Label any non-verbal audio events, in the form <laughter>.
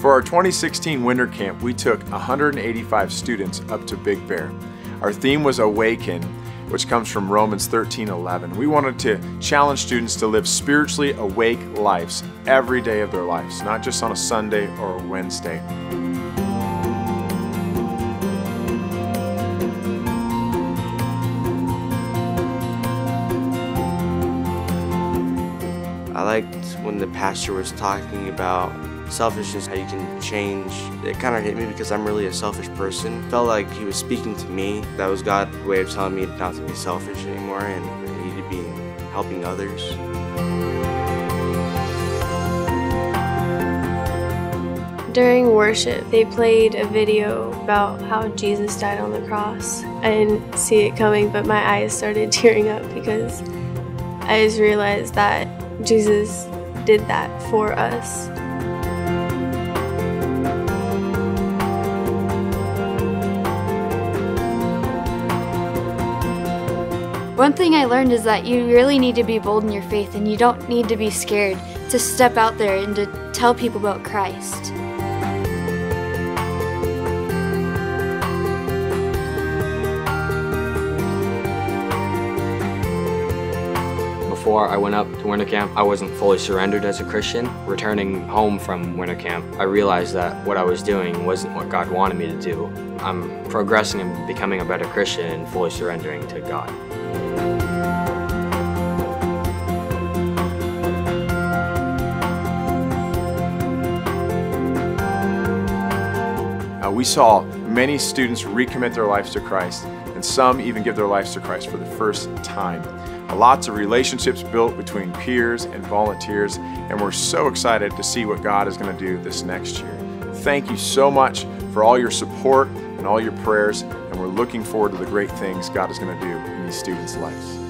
For our 2016 winter camp, we took 185 students up to Big Bear. Our theme was Awaken, which comes from Romans 13:11. We wanted to challenge students to live spiritually awake lives every day of their lives, not just on a Sunday or a Wednesday. I liked when the pastor was talking about selfishness, how you can change. It kind of hit me because I'm really a selfish person. Felt like he was speaking to me. That was God's way of telling me not to be selfish anymore and I need to be helping others. During worship, they played a video about how Jesus died on the cross. I didn't see it coming, but my eyes started <laughs> tearing up because I just realized that Jesus did that for us. One thing I learned is that you really need to be bold in your faith and you don't need to be scared to step out there and to tell people about Christ. Before I went up to winter camp, I wasn't fully surrendered as a Christian. Returning home from winter camp, I realized that what I was doing wasn't what God wanted me to do. I'm progressing and becoming a better Christian and fully surrendering to God. Uh, we saw many students recommit their lives to Christ, and some even give their lives to Christ for the first time. Lots of relationships built between peers and volunteers, and we're so excited to see what God is going to do this next year. Thank you so much for all your support and all your prayers, and we're looking forward to the great things God is going to do in these students' lives.